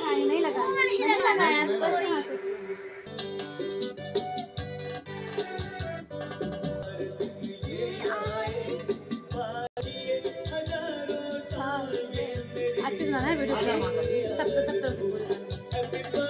लगा नहीं लगाया। नहीं। लगाया अच्छे गाना है वीडियो। सब तो सब तरह के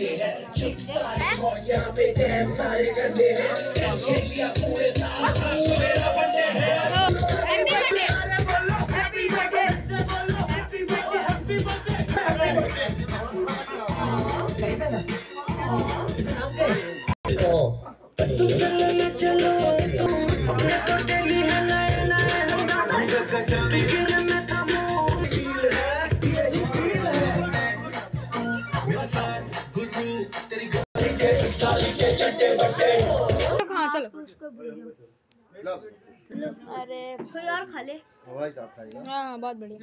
happy birthday happy birthday happy birthday हाँ। अरे कोई और खा ले। हाँ बहुत बढ़िया।